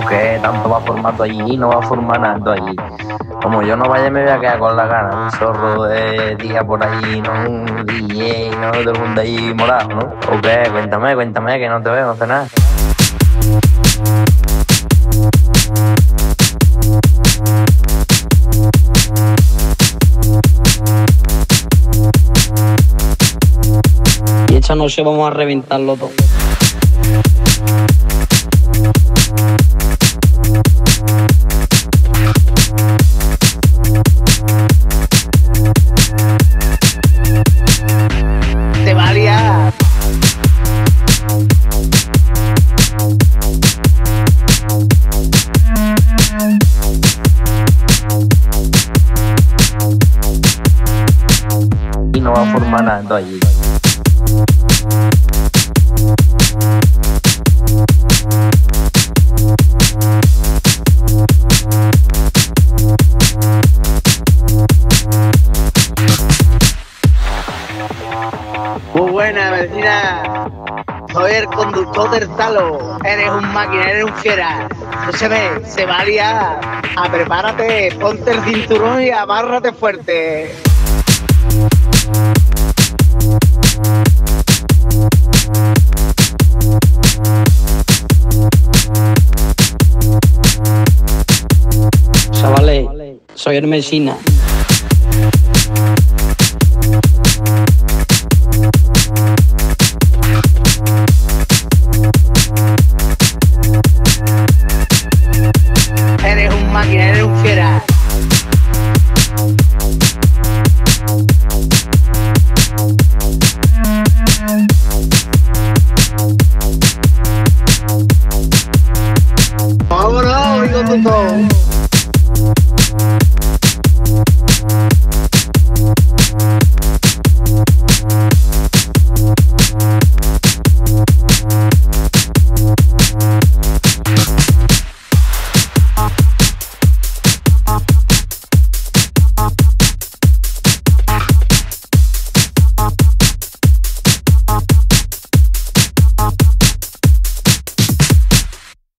que tanto va formando allí, no va formando allí. Como yo no vaya, me voy a quedar con la gana. Un zorro de día por ahí, no un DJ, no todo el mundo ahí morado, ¿no? ¿O qué? Cuéntame, cuéntame, que no te veo, no sé nada. Y esta noche vamos a reventarlo todo. Y no va a formar nada allí. Muy buena, vecina. Soy el conductor del talo. Eres un máquina, eres un fiera. Escúchame, se va a liar. Ah, prepárate, ponte el cinturón y amárrate fuerte. Chavales, soy Hermesina.